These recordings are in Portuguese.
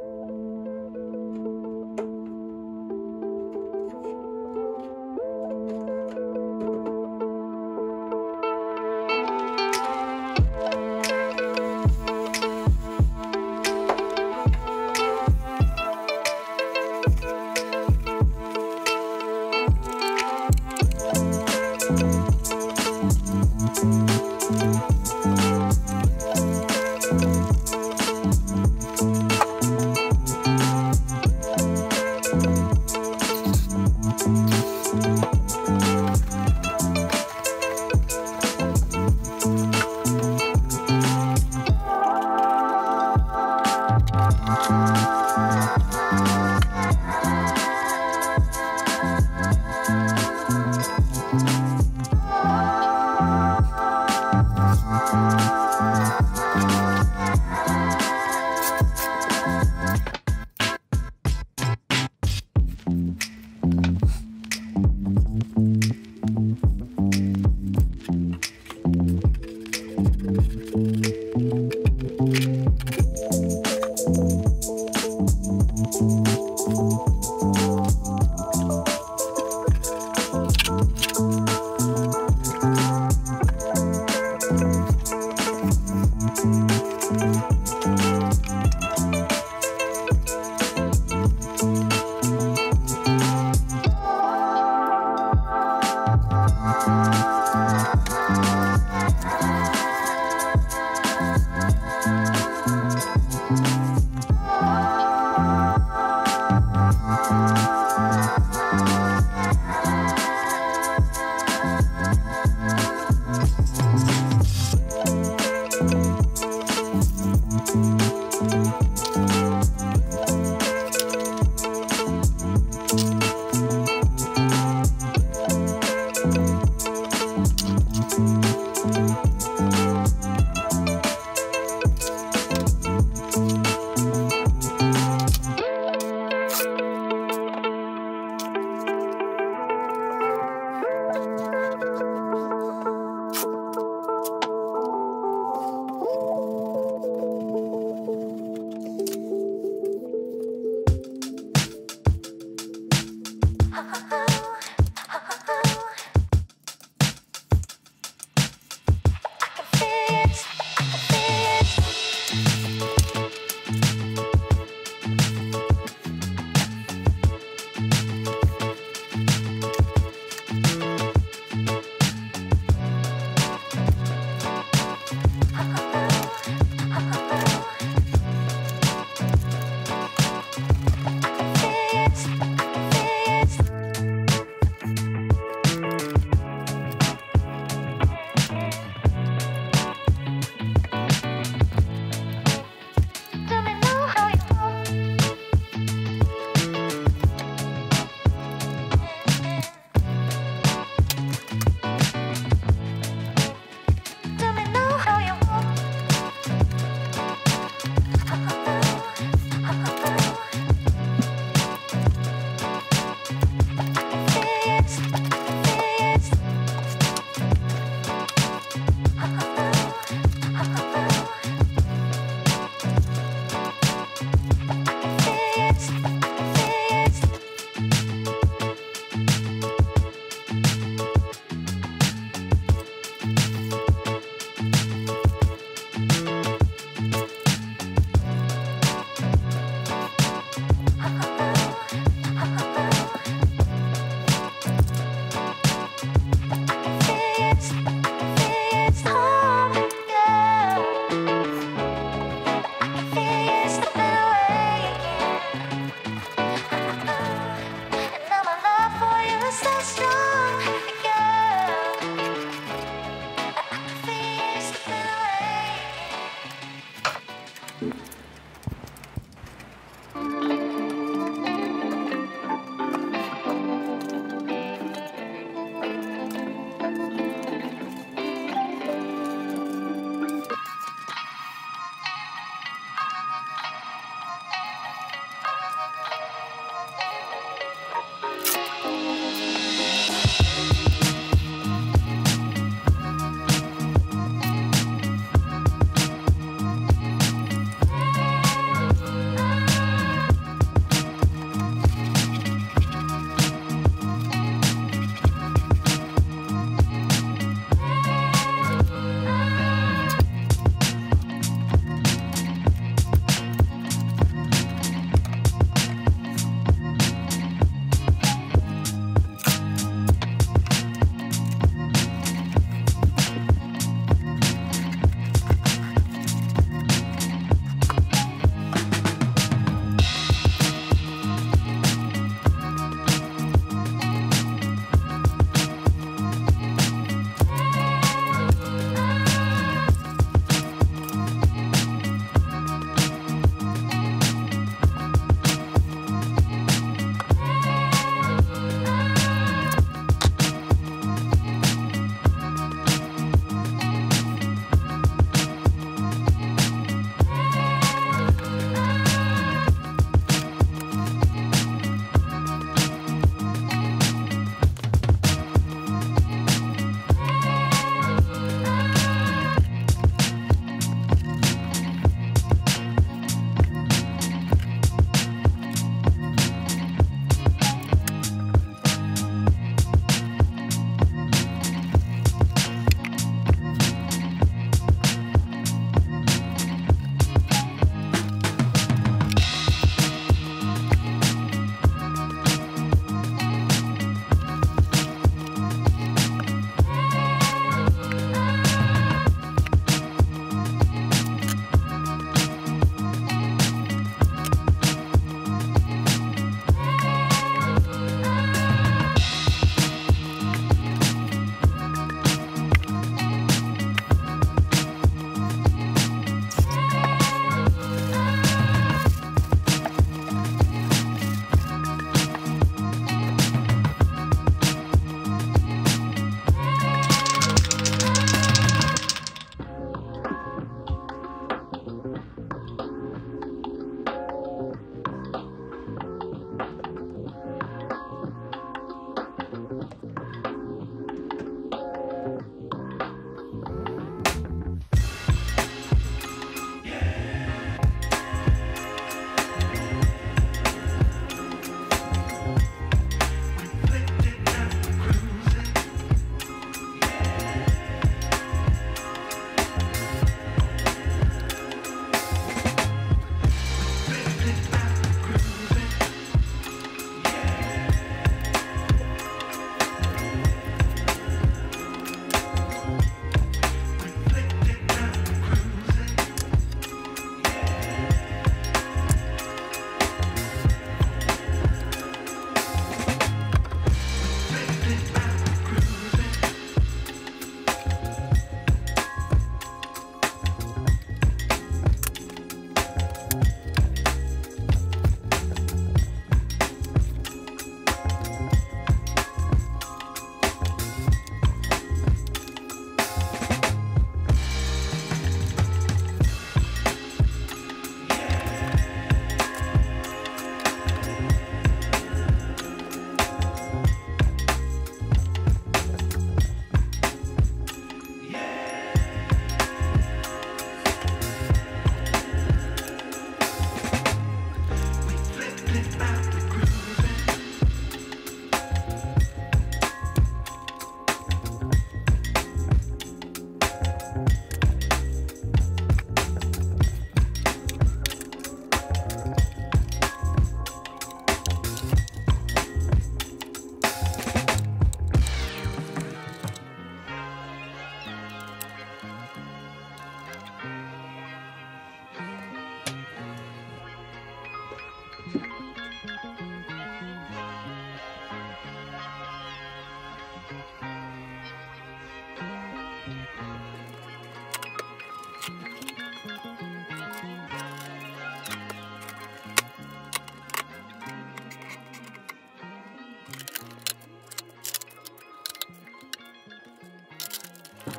Música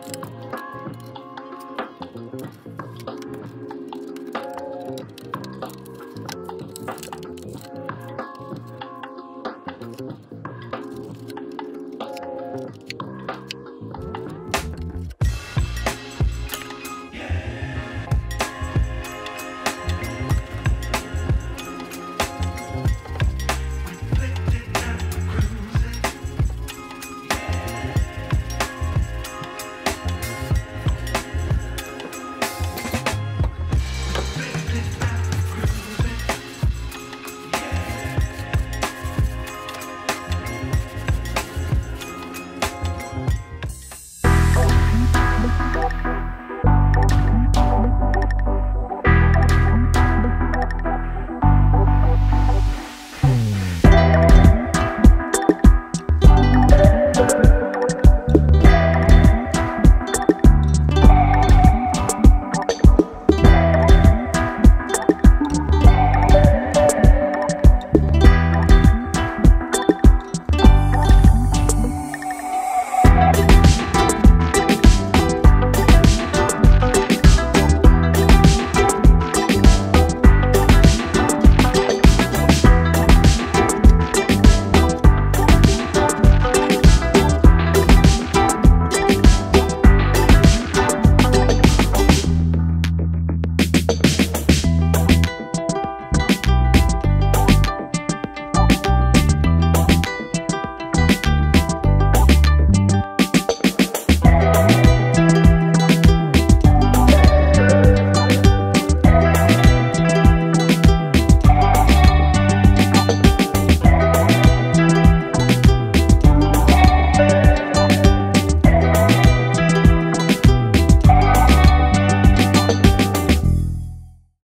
you